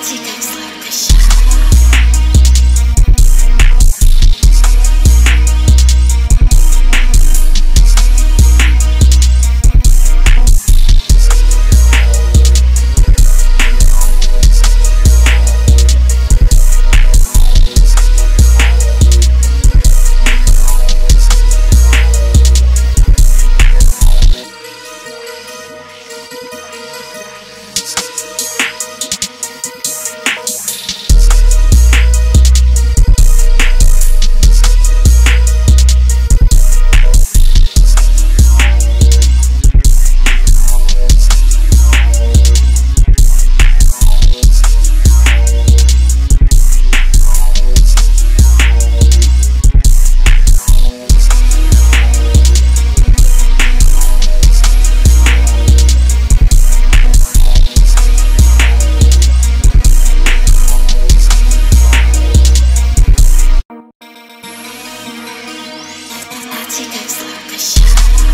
Texte. Take a slow shot.